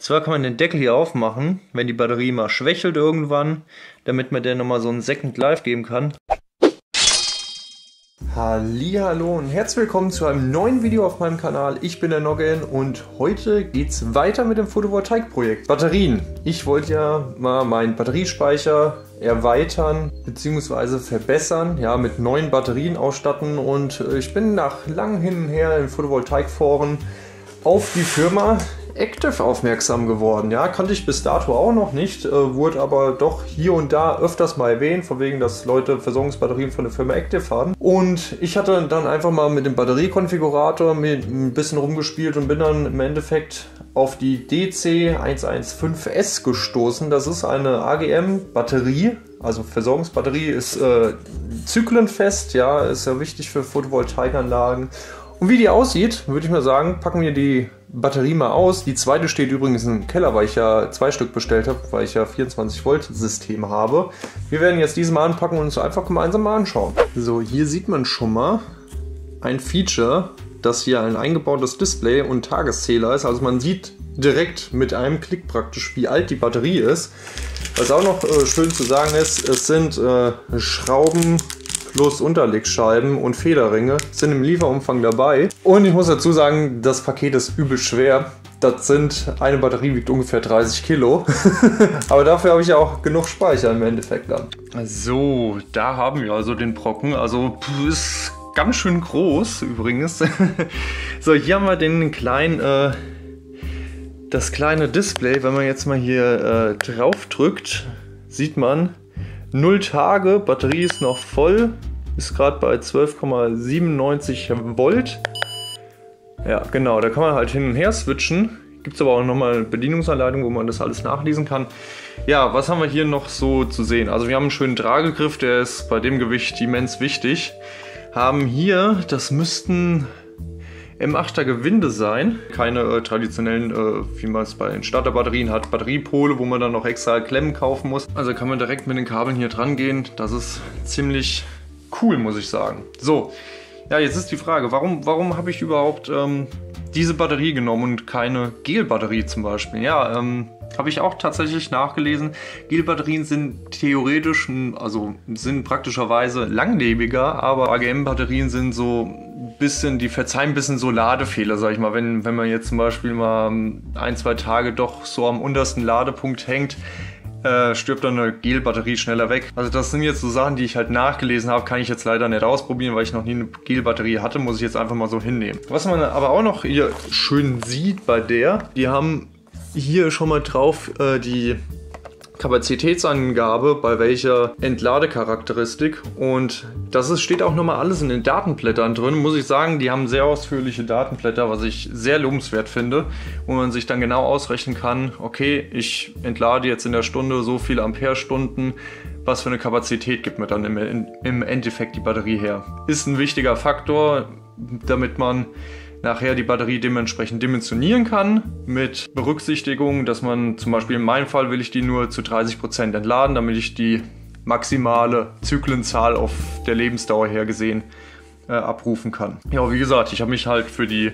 Zwar kann man den Deckel hier aufmachen, wenn die Batterie mal schwächelt irgendwann, damit man der nochmal so einen Second Life geben kann. Hallo und herzlich willkommen zu einem neuen Video auf meinem Kanal. Ich bin der Noggen und heute geht's weiter mit dem Photovoltaikprojekt. Batterien. Ich wollte ja mal meinen Batteriespeicher erweitern bzw. verbessern, ja, mit neuen Batterien ausstatten und äh, ich bin nach langem Hin und Her in Photovoltaikforen auf die Firma Active aufmerksam geworden. Ja, kannte ich bis dato auch noch nicht, äh, wurde aber doch hier und da öfters mal erwähnt, von wegen, dass Leute Versorgungsbatterien von der Firma Active haben. Und ich hatte dann einfach mal mit dem Batteriekonfigurator ein bisschen rumgespielt und bin dann im Endeffekt auf die DC115S gestoßen. Das ist eine AGM-Batterie, also Versorgungsbatterie ist äh, zyklenfest, ja, ist ja wichtig für Photovoltaikanlagen. Und wie die aussieht, würde ich mal sagen, packen wir die Batterie mal aus. Die zweite steht übrigens im Keller, weil ich ja zwei Stück bestellt habe, weil ich ja 24 Volt System habe. Wir werden jetzt diese mal anpacken und uns einfach gemeinsam mal anschauen. So, hier sieht man schon mal ein Feature, das hier ein eingebautes Display und Tageszähler ist. Also man sieht direkt mit einem Klick praktisch, wie alt die Batterie ist. Was auch noch äh, schön zu sagen ist, es sind äh, Schrauben plus Unterlegscheiben und Federringe sind im Lieferumfang dabei. Und ich muss dazu sagen, das Paket ist übel schwer. Das sind, eine Batterie wiegt ungefähr 30 Kilo. Aber dafür habe ich ja auch genug Speicher im Endeffekt dann. So, da haben wir also den Brocken. Also ist ganz schön groß übrigens. so, hier haben wir den kleinen, äh, das kleine Display. Wenn man jetzt mal hier äh, drauf drückt, sieht man, 0 Tage, Batterie ist noch voll, ist gerade bei 12,97 Volt. Ja, genau, da kann man halt hin und her switchen. Gibt es aber auch nochmal eine Bedienungsanleitung, wo man das alles nachlesen kann. Ja, was haben wir hier noch so zu sehen? Also wir haben einen schönen Tragegriff, der ist bei dem Gewicht immens wichtig. Haben hier, das müssten M8er Gewinde sein. Keine äh, traditionellen, äh, wie man es bei den Starterbatterien hat, Batteriepole, wo man dann noch extra Klemmen kaufen muss. Also kann man direkt mit den Kabeln hier dran gehen. Das ist ziemlich cool, muss ich sagen. So, ja, jetzt ist die Frage, warum, warum habe ich überhaupt ähm, diese Batterie genommen und keine Gelbatterie zum Beispiel? Ja, ähm, habe ich auch tatsächlich nachgelesen. Gelbatterien sind theoretisch, also sind praktischerweise langlebiger, aber AGM-Batterien sind so bisschen, die verzeihen ein bisschen so Ladefehler, sag ich mal. Wenn, wenn man jetzt zum Beispiel mal ein, zwei Tage doch so am untersten Ladepunkt hängt, äh, stirbt dann eine Gelbatterie schneller weg. Also das sind jetzt so Sachen, die ich halt nachgelesen habe, kann ich jetzt leider nicht ausprobieren, weil ich noch nie eine Gelbatterie hatte, muss ich jetzt einfach mal so hinnehmen. Was man aber auch noch hier schön sieht bei der, die haben hier schon mal drauf äh, die Kapazitätsangabe bei welcher Entladecharakteristik und das ist, steht auch nochmal alles in den Datenblättern drin. Muss ich sagen, die haben sehr ausführliche Datenblätter, was ich sehr lobenswert finde, wo man sich dann genau ausrechnen kann, okay, ich entlade jetzt in der Stunde so viele Amperestunden, was für eine Kapazität gibt mir dann im, im Endeffekt die Batterie her. Ist ein wichtiger Faktor, damit man nachher die Batterie dementsprechend dimensionieren kann, mit Berücksichtigung, dass man zum Beispiel in meinem Fall will ich die nur zu 30% entladen, damit ich die maximale Zyklenzahl auf der Lebensdauer her gesehen äh, abrufen kann. Ja, wie gesagt, ich habe mich halt für die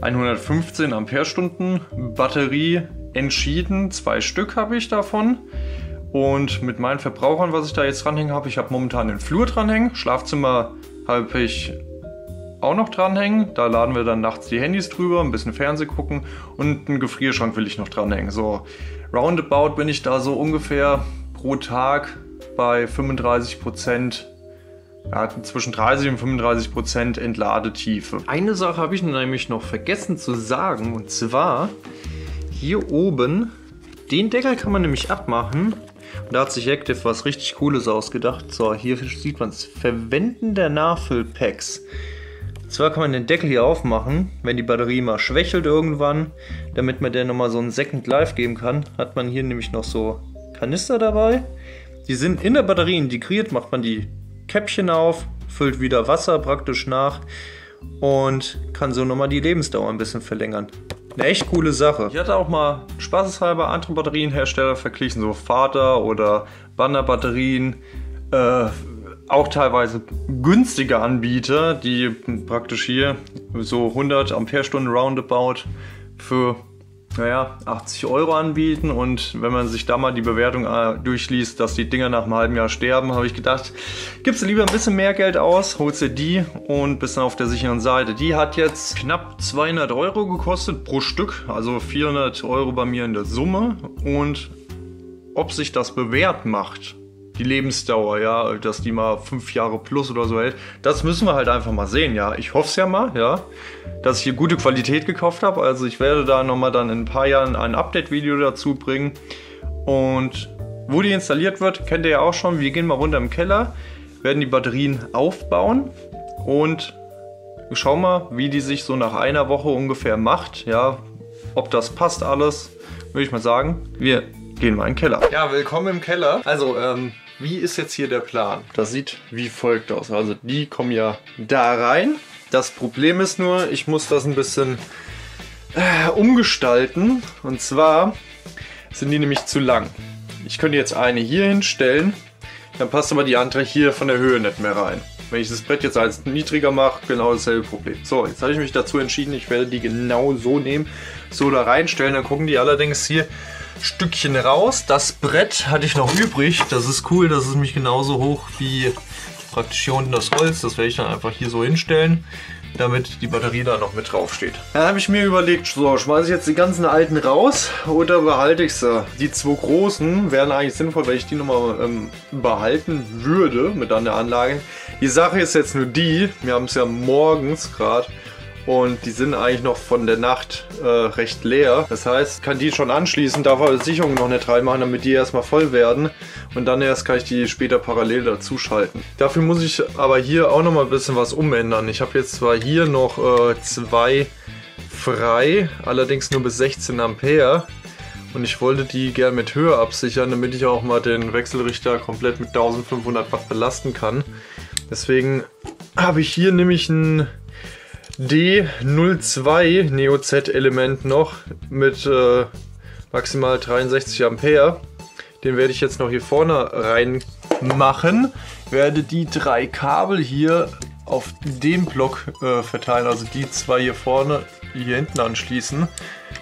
115 Ampere-Stunden Batterie entschieden. Zwei Stück habe ich davon. Und mit meinen Verbrauchern, was ich da jetzt dranhängen habe, ich habe momentan den Flur dranhängen. Schlafzimmer habe ich auch noch dranhängen. Da laden wir dann nachts die Handys drüber, ein bisschen Fernseh gucken und einen Gefrierschrank will ich noch dranhängen. So roundabout bin ich da so ungefähr pro Tag bei 35 Prozent ja, zwischen 30 und 35 Prozent Entladetiefe. Eine Sache habe ich nämlich noch vergessen zu sagen und zwar hier oben, den Deckel kann man nämlich abmachen und da hat sich Active was richtig Cooles ausgedacht. So, hier sieht man es. Verwenden der Nachfüllpacks. Zwar kann man den Deckel hier aufmachen, wenn die Batterie mal schwächelt irgendwann, damit man der nochmal so einen Second Life geben kann, hat man hier nämlich noch so Kanister dabei. Die sind in der Batterie integriert, macht man die Käppchen auf, füllt wieder Wasser praktisch nach und kann so nochmal die Lebensdauer ein bisschen verlängern. Eine echt coole Sache. Ich hatte auch mal spaßeshalber andere Batterienhersteller verglichen, so Vater oder Banner Batterien. Äh, auch teilweise günstige Anbieter, die praktisch hier so 100 Ampere-Stunden roundabout für naja, 80 Euro anbieten und wenn man sich da mal die Bewertung äh, durchliest, dass die Dinger nach einem halben Jahr sterben, habe ich gedacht, gibst du lieber ein bisschen mehr Geld aus, holst dir die und bist dann auf der sicheren Seite. Die hat jetzt knapp 200 Euro gekostet pro Stück, also 400 Euro bei mir in der Summe und ob sich das bewährt macht, die Lebensdauer, ja, dass die mal fünf Jahre plus oder so hält. Das müssen wir halt einfach mal sehen, ja. Ich hoffe es ja mal, ja, dass ich hier gute Qualität gekauft habe. Also ich werde da nochmal dann in ein paar Jahren ein Update-Video dazu bringen. Und wo die installiert wird, kennt ihr ja auch schon. Wir gehen mal runter im Keller, werden die Batterien aufbauen und schauen mal, wie die sich so nach einer Woche ungefähr macht. Ja, ob das passt alles, würde ich mal sagen. Wir gehen mal in den Keller. Ja, willkommen im Keller. Also, ähm, wie ist jetzt hier der Plan? Das sieht wie folgt aus. Also die kommen ja da rein. Das Problem ist nur, ich muss das ein bisschen äh, umgestalten. Und zwar sind die nämlich zu lang. Ich könnte jetzt eine hier hinstellen, dann passt aber die andere hier von der Höhe nicht mehr rein. Wenn ich das Brett jetzt als niedriger mache, genau dasselbe Problem. So, jetzt habe ich mich dazu entschieden, ich werde die genau so nehmen, so da reinstellen. Dann gucken die allerdings hier Stückchen raus. Das Brett hatte ich noch übrig. Das ist cool, das ist nämlich genauso hoch wie praktisch hier unten das Holz. Das werde ich dann einfach hier so hinstellen, damit die Batterie da noch mit drauf steht. Dann habe ich mir überlegt, so schmeiße ich jetzt die ganzen alten raus oder behalte ich sie? Die zwei großen wären eigentlich sinnvoll, wenn ich die nochmal ähm, behalten würde mit an der Anlage. Die Sache ist jetzt nur die, wir haben es ja morgens gerade und die sind eigentlich noch von der Nacht äh, recht leer. Das heißt, kann die schon anschließen, darf aber die Sicherung noch nicht reinmachen, damit die erstmal voll werden und dann erst kann ich die später parallel dazu schalten. Dafür muss ich aber hier auch noch mal ein bisschen was umändern. Ich habe jetzt zwar hier noch äh, zwei frei, allerdings nur bis 16 Ampere. Und ich wollte die gern mit Höhe absichern, damit ich auch mal den Wechselrichter komplett mit 1500 Watt belasten kann. Deswegen habe ich hier nämlich ein D02 Neo Z Element noch mit äh, maximal 63 Ampere. Den werde ich jetzt noch hier vorne reinmachen. Werde die drei Kabel hier auf den Block äh, verteilen, also die zwei hier vorne hier hinten anschließen,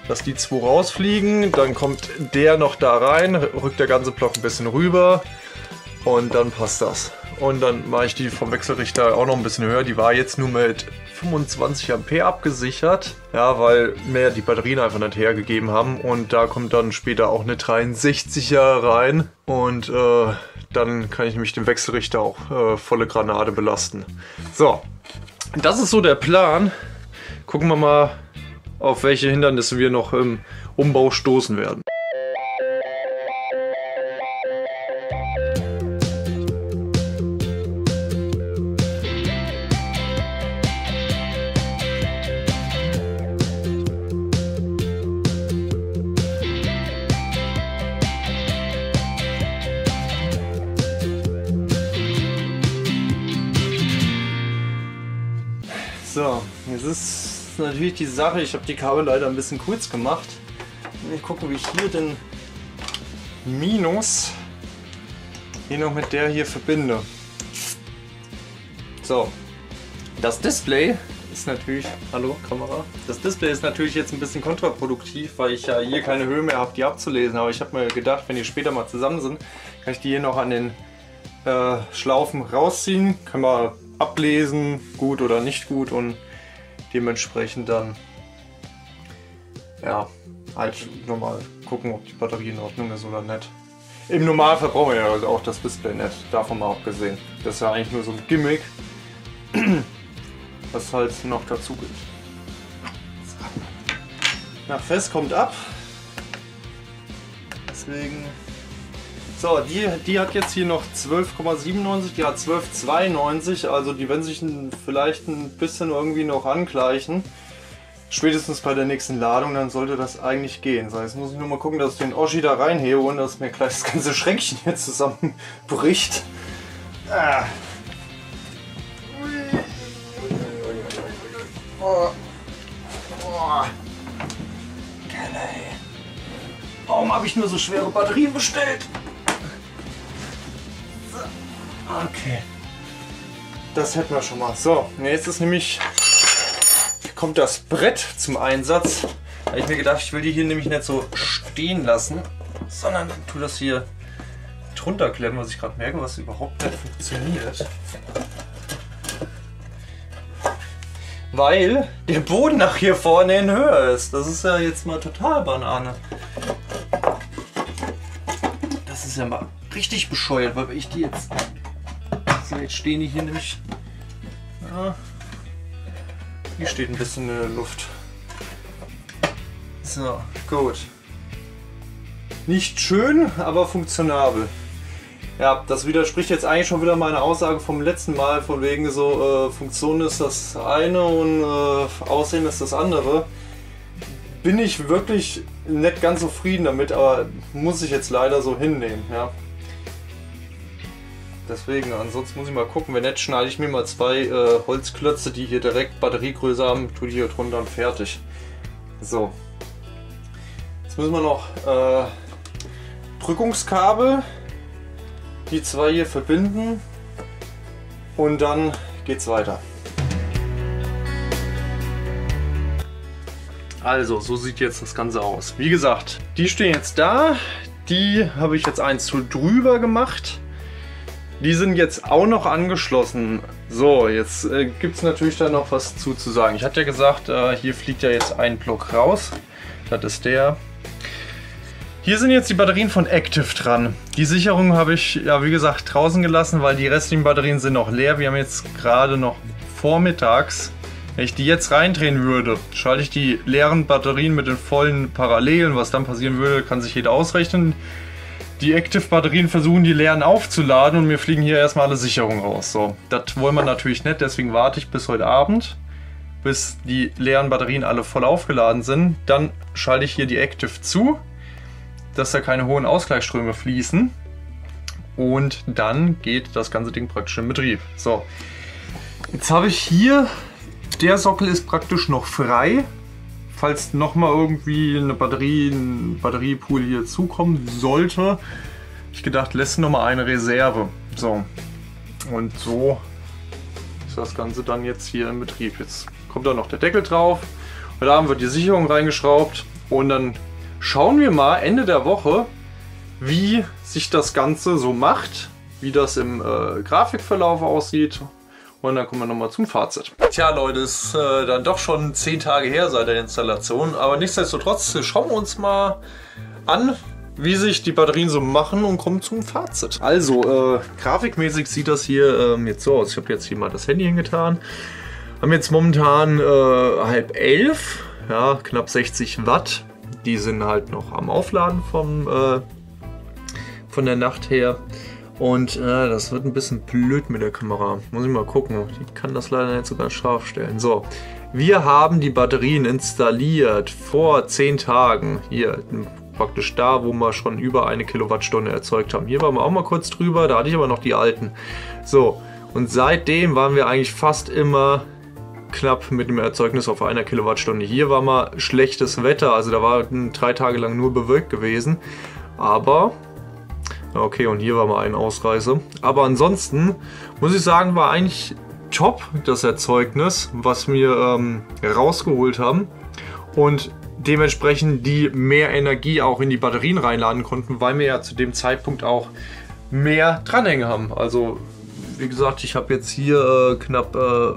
dass die zwei rausfliegen. Dann kommt der noch da rein, rückt der ganze Block ein bisschen rüber und dann passt das. Und dann mache ich die vom Wechselrichter auch noch ein bisschen höher. Die war jetzt nur mit 25 Ampere abgesichert. Ja, weil mehr die Batterien einfach nicht hergegeben haben. Und da kommt dann später auch eine 63er rein. Und äh, dann kann ich nämlich den Wechselrichter auch äh, volle Granate belasten. So, das ist so der Plan. Gucken wir mal, auf welche Hindernisse wir noch im Umbau stoßen werden. So, jetzt ist natürlich die Sache, ich habe die Kabel leider ein bisschen kurz gemacht. Ich gucke, wie ich hier den Minus hier noch mit der hier verbinde. So, das Display ist natürlich, hallo Kamera, das Display ist natürlich jetzt ein bisschen kontraproduktiv, weil ich ja hier keine Höhe mehr habe, die abzulesen. Aber ich habe mir gedacht, wenn die später mal zusammen sind, kann ich die hier noch an den äh, Schlaufen rausziehen. Können wir ablesen, gut oder nicht gut und dementsprechend dann ja, halt nochmal gucken, ob die Batterie in Ordnung ist oder nicht. Im Normalfall brauchen wir ja also auch das Display nicht, davon mal abgesehen. Das ist ja eigentlich nur so ein Gimmick, was halt noch dazu geht. Na, fest kommt ab. Deswegen so, die, die hat jetzt hier noch 12,97, die hat 12,92, also die werden sich vielleicht ein bisschen irgendwie noch angleichen. Spätestens bei der nächsten Ladung, dann sollte das eigentlich gehen. So, jetzt muss ich nur mal gucken, dass ich den Oschi da reinhebe und dass mir gleich das ganze Schränkchen hier zusammenbricht. Ah. Oh. Oh. Warum habe ich nur so schwere Batterien bestellt? Okay. Das hätten wir schon mal. So, jetzt ist nämlich kommt das Brett zum Einsatz. Da habe ich mir gedacht, ich will die hier nämlich nicht so stehen lassen, sondern tu das hier drunter klemmen, was ich gerade merke, was überhaupt nicht funktioniert. Weil der Boden nach hier vorne in Höhe ist. Das ist ja jetzt mal total Banane. Das ist ja mal richtig bescheuert, weil ich die jetzt... So, jetzt stehen die hier nämlich... Ja, hier steht ein bisschen in der Luft. So, gut. Nicht schön, aber funktionabel. Ja, das widerspricht jetzt eigentlich schon wieder meiner Aussage vom letzten Mal, von wegen so, äh, Funktion ist das eine und äh, Aussehen ist das andere. Bin ich wirklich nicht ganz zufrieden damit, aber muss ich jetzt leider so hinnehmen, ja. Deswegen, ansonsten muss ich mal gucken, wenn nicht, schneide ich mir mal zwei äh, Holzklötze, die hier direkt Batteriegröße haben, tue die hier drunter und fertig. So. Jetzt müssen wir noch äh, Drückungskabel, die zwei hier verbinden und dann geht's weiter. Also, so sieht jetzt das Ganze aus. Wie gesagt, die stehen jetzt da. Die habe ich jetzt eins zu drüber gemacht. Die sind jetzt auch noch angeschlossen. So, jetzt äh, gibt es natürlich da noch was zu, zu sagen. Ich hatte ja gesagt, äh, hier fliegt ja jetzt ein Block raus. Das ist der. Hier sind jetzt die Batterien von Active dran. Die Sicherung habe ich, ja wie gesagt, draußen gelassen, weil die restlichen Batterien sind noch leer. Wir haben jetzt gerade noch vormittags. Wenn ich die jetzt reindrehen würde, schalte ich die leeren Batterien mit den vollen Parallelen. Was dann passieren würde, kann sich jeder ausrechnen die Active-Batterien versuchen, die leeren aufzuladen und mir fliegen hier erstmal alle Sicherungen raus. So, das wollen wir natürlich nicht, deswegen warte ich bis heute Abend, bis die leeren Batterien alle voll aufgeladen sind. Dann schalte ich hier die Active zu, dass da keine hohen Ausgleichsströme fließen. Und dann geht das ganze Ding praktisch in Betrieb. So, jetzt habe ich hier, der Sockel ist praktisch noch frei falls nochmal irgendwie eine Batterie, ein Batteriepool hier zukommen sollte, ich gedacht, lässt nochmal eine Reserve. So. Und so ist das Ganze dann jetzt hier in Betrieb. Jetzt kommt da noch der Deckel drauf. Und da haben wir die Sicherung reingeschraubt. Und dann schauen wir mal Ende der Woche, wie sich das Ganze so macht, wie das im äh, Grafikverlauf aussieht und dann kommen wir nochmal zum Fazit. Tja Leute, ist äh, dann doch schon 10 Tage her seit der Installation, aber nichtsdestotrotz schauen wir uns mal an, wie sich die Batterien so machen und kommen zum Fazit. Also, äh, grafikmäßig sieht das hier ähm, jetzt so aus. Ich habe jetzt hier mal das Handy hingetan. Haben jetzt momentan äh, halb elf, ja, knapp 60 Watt. Die sind halt noch am Aufladen vom, äh, von der Nacht her. Und äh, das wird ein bisschen blöd mit der Kamera. Muss ich mal gucken. Ich kann das leider nicht so ganz scharf stellen. So, wir haben die Batterien installiert vor 10 Tagen. Hier, praktisch da, wo wir schon über eine Kilowattstunde erzeugt haben. Hier waren wir auch mal kurz drüber, da hatte ich aber noch die alten. So, und seitdem waren wir eigentlich fast immer knapp mit dem Erzeugnis auf einer Kilowattstunde. Hier war mal schlechtes Wetter, also da war drei Tage lang nur bewölkt gewesen. Aber Okay, und hier war mal ein Ausreise. Aber ansonsten muss ich sagen, war eigentlich top das Erzeugnis, was wir ähm, rausgeholt haben. Und dementsprechend die mehr Energie auch in die Batterien reinladen konnten, weil wir ja zu dem Zeitpunkt auch mehr Dranhänge haben. Also wie gesagt, ich habe jetzt hier äh, knapp äh,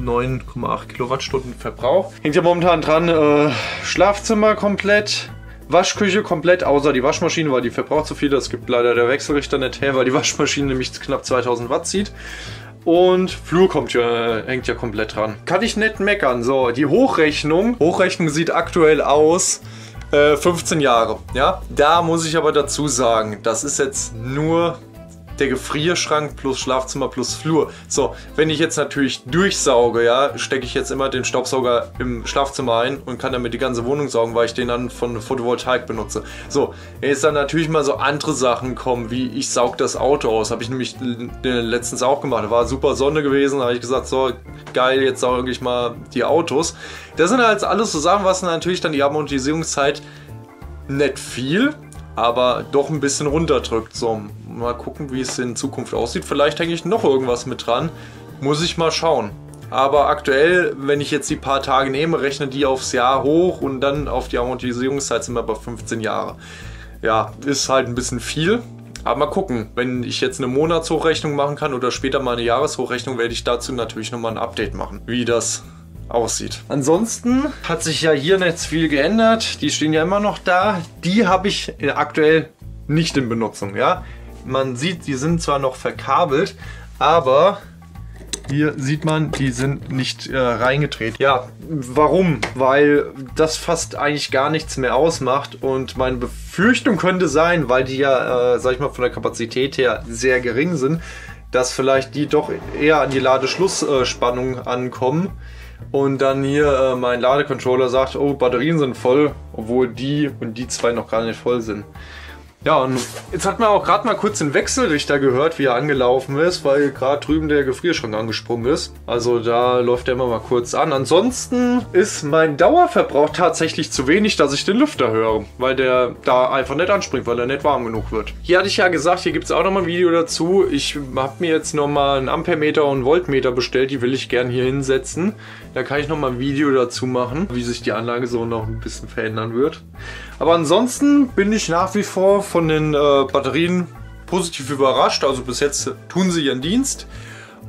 9,8 Kilowattstunden Verbrauch. Hängt ja momentan dran, äh, Schlafzimmer komplett, Waschküche komplett, außer die Waschmaschine, weil die verbraucht zu viel. Das gibt leider der Wechselrichter nicht her, weil die Waschmaschine nämlich knapp 2000 Watt zieht. Und Flur kommt ja, hängt ja komplett dran. Kann ich nicht meckern. So, die Hochrechnung. Hochrechnung sieht aktuell aus. 15 äh, Jahre, ja. Da muss ich aber dazu sagen, das ist jetzt nur der Gefrierschrank plus Schlafzimmer plus Flur. So, wenn ich jetzt natürlich durchsauge, ja, stecke ich jetzt immer den Staubsauger im Schlafzimmer ein und kann damit die ganze Wohnung saugen, weil ich den dann von Photovoltaik benutze. So, jetzt dann natürlich mal so andere Sachen kommen, wie ich saug das Auto aus. Habe ich nämlich letztens auch gemacht. War super Sonne gewesen, habe ich gesagt, so geil, jetzt sauge ich mal die Autos. Das sind halt alles so Sachen, was natürlich dann die Amortisierungszeit nicht viel, aber doch ein bisschen runterdrückt. So, mal gucken, wie es in Zukunft aussieht. Vielleicht hänge ich noch irgendwas mit dran. Muss ich mal schauen. Aber aktuell, wenn ich jetzt die paar Tage nehme, rechne die aufs Jahr hoch und dann auf die Amortisierungszeit sind wir bei 15 Jahre. Ja, ist halt ein bisschen viel. Aber mal gucken, wenn ich jetzt eine Monatshochrechnung machen kann oder später mal eine Jahreshochrechnung, werde ich dazu natürlich nochmal ein Update machen, wie das aussieht. Ansonsten hat sich ja hier nicht viel geändert. Die stehen ja immer noch da. Die habe ich aktuell nicht in Benutzung. Ja, Man sieht, die sind zwar noch verkabelt, aber hier sieht man, die sind nicht äh, reingedreht. Ja, warum? Weil das fast eigentlich gar nichts mehr ausmacht und meine Befürchtung könnte sein, weil die ja, äh, sag ich mal, von der Kapazität her sehr gering sind, dass vielleicht die doch eher an die Ladeschlussspannung ankommen und dann hier äh, mein Ladecontroller sagt, oh, Batterien sind voll, obwohl die und die zwei noch gar nicht voll sind. Ja, und jetzt hat man auch gerade mal kurz den Wechselrichter gehört, wie er angelaufen ist, weil gerade drüben der Gefrierschrank angesprungen ist. Also da läuft er immer mal kurz an. Ansonsten ist mein Dauerverbrauch tatsächlich zu wenig, dass ich den Lüfter höre, weil der da einfach nicht anspringt, weil er nicht warm genug wird. Hier hatte ich ja gesagt, hier gibt es auch nochmal ein Video dazu. Ich habe mir jetzt nochmal einen Ampermeter und einen Voltmeter bestellt, die will ich gern hier hinsetzen. Da kann ich nochmal ein Video dazu machen, wie sich die Anlage so noch ein bisschen verändern wird. Aber ansonsten bin ich nach wie vor von den äh, Batterien positiv überrascht. Also bis jetzt tun sie ihren Dienst.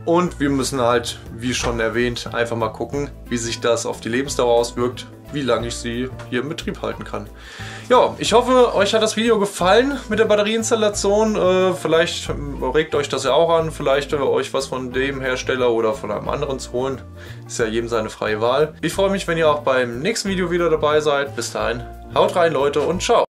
Und wir müssen halt, wie schon erwähnt, einfach mal gucken, wie sich das auf die Lebensdauer auswirkt, wie lange ich sie hier im Betrieb halten kann. Ja, ich hoffe, euch hat das Video gefallen mit der Batterieinstallation. Äh, vielleicht regt euch das ja auch an, vielleicht äh, euch was von dem Hersteller oder von einem anderen zu holen. Ist ja jedem seine freie Wahl. Ich freue mich, wenn ihr auch beim nächsten Video wieder dabei seid. Bis dahin, haut rein Leute und ciao.